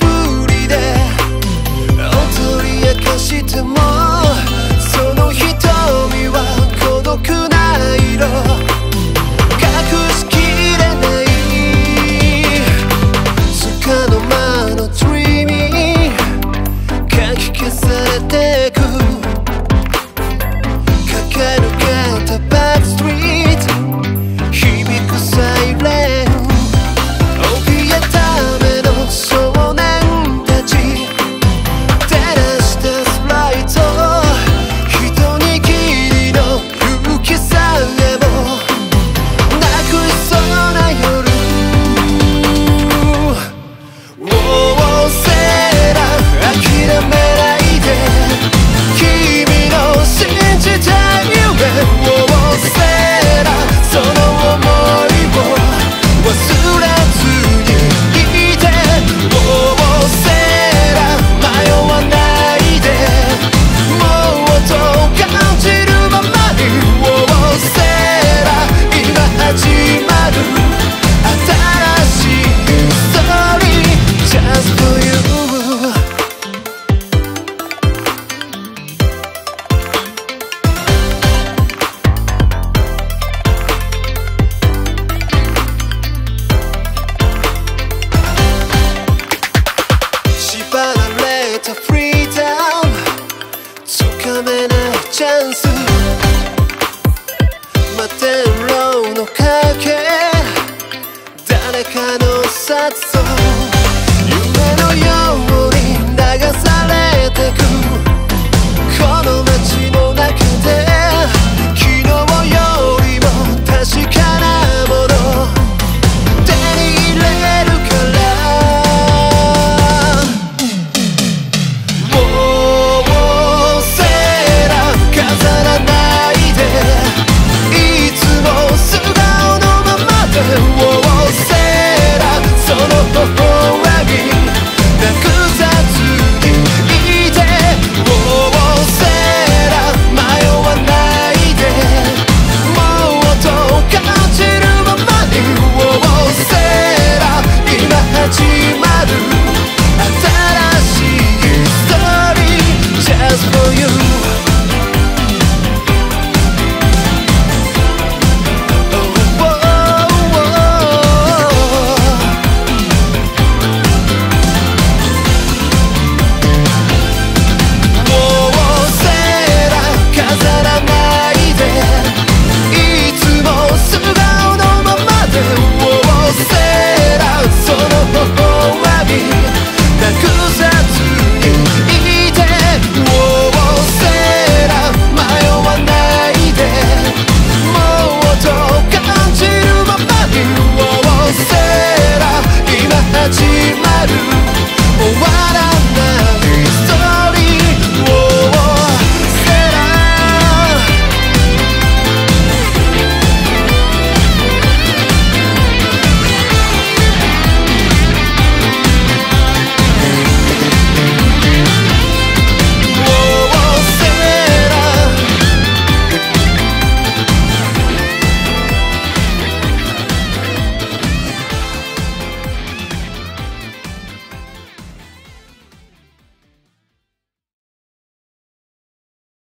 振りでおとり明かしても whoa. 摩天楼の影誰かの札